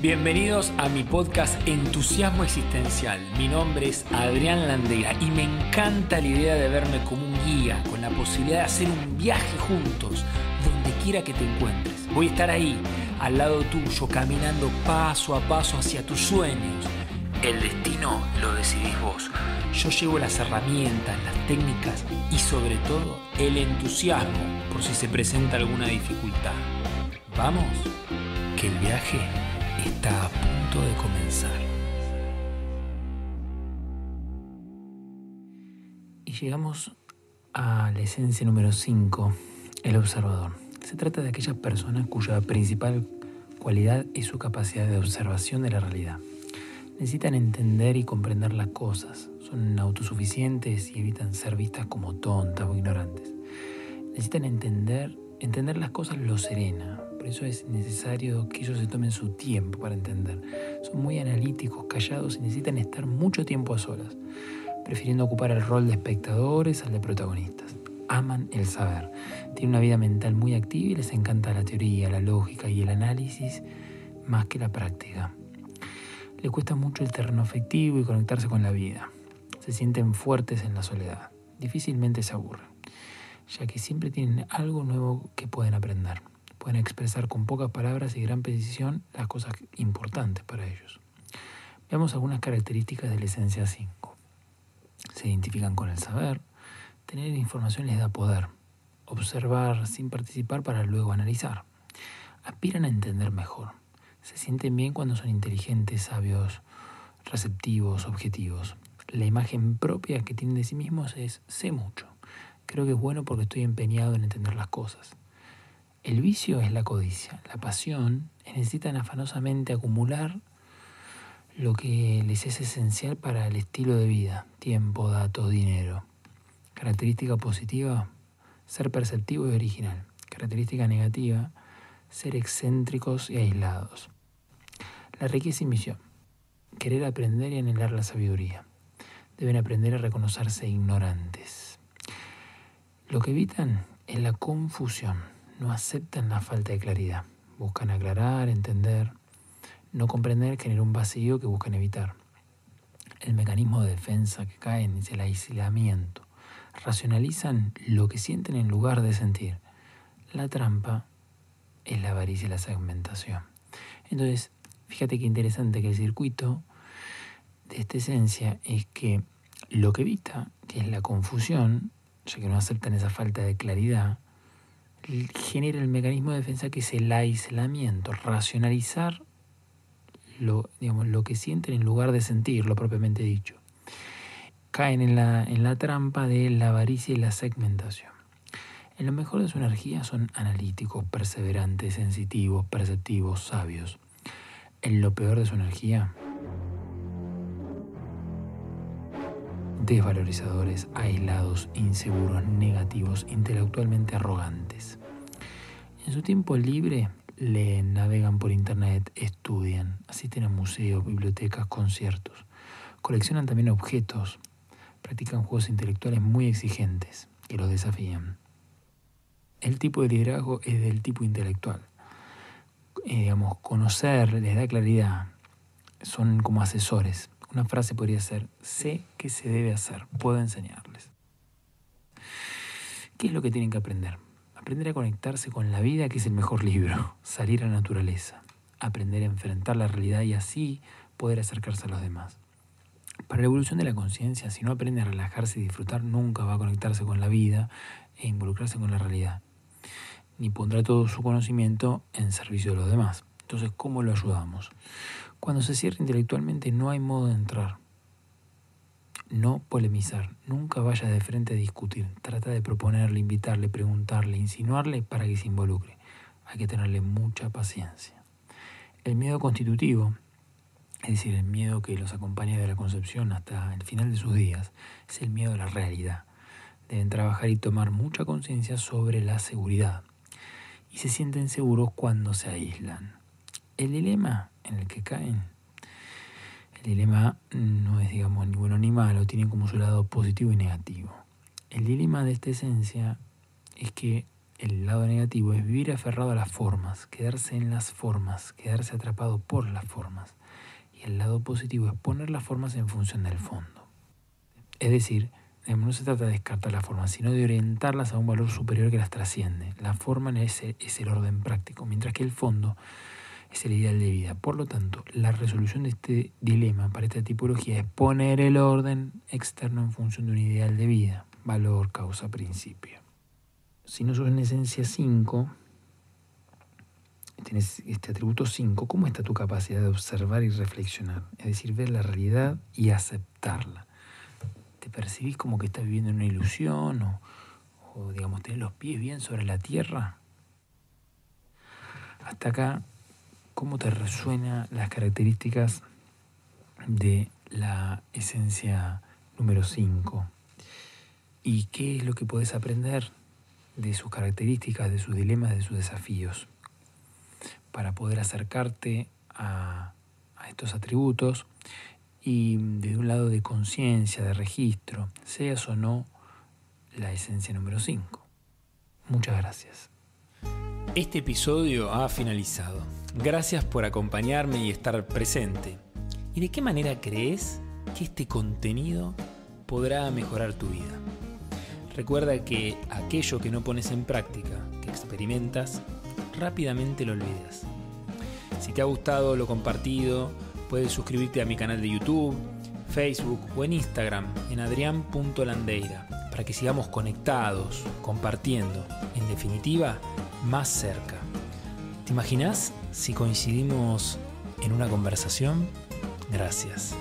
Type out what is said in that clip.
Bienvenidos a mi podcast Entusiasmo Existencial. Mi nombre es Adrián Landera y me encanta la idea de verme como un guía, con la posibilidad de hacer un viaje juntos, donde quiera que te encuentres. Voy a estar ahí, al lado tuyo, caminando paso a paso hacia tus sueños. El destino lo decidís vos. Yo llevo las herramientas, las técnicas y sobre todo el entusiasmo por si se presenta alguna dificultad. Vamos, que el viaje está a punto de comenzar. Y llegamos a la esencia número 5, el observador. Se trata de aquellas personas cuya principal cualidad es su capacidad de observación de la realidad. Necesitan entender y comprender las cosas, son autosuficientes y evitan ser vistas como tontas o ignorantes. Necesitan entender, entender las cosas lo serena, eso es necesario que ellos se tomen su tiempo para entender. Son muy analíticos, callados y necesitan estar mucho tiempo a solas, prefiriendo ocupar el rol de espectadores al de protagonistas. Aman el saber, tienen una vida mental muy activa y les encanta la teoría, la lógica y el análisis más que la práctica. Les cuesta mucho el terreno afectivo y conectarse con la vida. Se sienten fuertes en la soledad. Difícilmente se aburren, ya que siempre tienen algo nuevo que pueden aprender pueden expresar con pocas palabras y gran precisión las cosas importantes para ellos. Veamos algunas características de la esencia 5. Se identifican con el saber, tener información les da poder, observar sin participar para luego analizar. Aspiran a entender mejor, se sienten bien cuando son inteligentes, sabios, receptivos, objetivos. La imagen propia que tienen de sí mismos es sé mucho. Creo que es bueno porque estoy empeñado en entender las cosas. El vicio es la codicia. La pasión necesitan afanosamente acumular lo que les es esencial para el estilo de vida, tiempo, datos, dinero. Característica positiva, ser perceptivo y original. Característica negativa, ser excéntricos y aislados. La riqueza y misión, querer aprender y anhelar la sabiduría. Deben aprender a reconocerse ignorantes. Lo que evitan es la confusión no aceptan la falta de claridad. Buscan aclarar, entender. No comprender genera un vacío que buscan evitar. El mecanismo de defensa que caen es el aislamiento. Racionalizan lo que sienten en lugar de sentir. La trampa es la avaricia y la segmentación. Entonces, fíjate qué interesante que el circuito de esta esencia es que lo que evita, que es la confusión, ya que no aceptan esa falta de claridad, genera el mecanismo de defensa que es el aislamiento, racionalizar lo, digamos, lo que sienten en lugar de sentir, lo propiamente dicho. Caen en la, en la trampa de la avaricia y la segmentación. En lo mejor de su energía son analíticos, perseverantes, sensitivos, perceptivos, sabios. En lo peor de su energía, desvalorizadores, aislados, inseguros, negativos, intelectualmente arrogantes. En su tiempo libre leen, navegan por internet, estudian, asisten a museos, bibliotecas, conciertos, coleccionan también objetos, practican juegos intelectuales muy exigentes que los desafían. El tipo de liderazgo es del tipo intelectual. Eh, digamos, conocer les da claridad, son como asesores, una frase podría ser, sé qué se debe hacer, puedo enseñarles. ¿Qué es lo que tienen que aprender? Aprender a conectarse con la vida, que es el mejor libro, salir a la naturaleza, aprender a enfrentar la realidad y así poder acercarse a los demás. Para la evolución de la conciencia, si no aprende a relajarse y disfrutar, nunca va a conectarse con la vida e involucrarse con la realidad, ni pondrá todo su conocimiento en servicio de los demás. Entonces, ¿cómo lo ayudamos? Cuando se cierra intelectualmente no hay modo de entrar. No polemizar, nunca vaya de frente a discutir. Trata de proponerle, invitarle, preguntarle, insinuarle para que se involucre. Hay que tenerle mucha paciencia. El miedo constitutivo, es decir, el miedo que los acompaña de la concepción hasta el final de sus días, es el miedo a la realidad. Deben trabajar y tomar mucha conciencia sobre la seguridad. Y se sienten seguros cuando se aíslan. El dilema en el que caen, el dilema no es, digamos, ni bueno ni malo, tiene como su lado positivo y negativo. El dilema de esta esencia es que el lado negativo es vivir aferrado a las formas, quedarse en las formas, quedarse atrapado por las formas. Y el lado positivo es poner las formas en función del fondo. Es decir, no se trata de descartar las formas, sino de orientarlas a un valor superior que las trasciende. La forma es, es el orden práctico, mientras que el fondo es el ideal de vida. Por lo tanto, la resolución de este dilema para esta tipología es poner el orden externo en función de un ideal de vida, valor, causa, principio. Si no sos en esencia 5, tienes este atributo 5, ¿cómo está tu capacidad de observar y reflexionar? Es decir, ver la realidad y aceptarla. ¿Te percibís como que estás viviendo en una ilusión o, o digamos, tenés los pies bien sobre la tierra? Hasta acá ¿Cómo te resuenan las características de la esencia número 5? ¿Y qué es lo que puedes aprender de sus características, de sus dilemas, de sus desafíos? Para poder acercarte a estos atributos y desde un lado de conciencia, de registro, seas o no la esencia número 5. Muchas gracias. Este episodio ha finalizado. Gracias por acompañarme y estar presente. ¿Y de qué manera crees que este contenido podrá mejorar tu vida? Recuerda que aquello que no pones en práctica, que experimentas, rápidamente lo olvidas. Si te ha gustado lo compartido, puedes suscribirte a mi canal de YouTube, Facebook o en Instagram en adrián.landeira para que sigamos conectados, compartiendo, en definitiva, más cerca. ¿Te imaginas si coincidimos en una conversación? Gracias.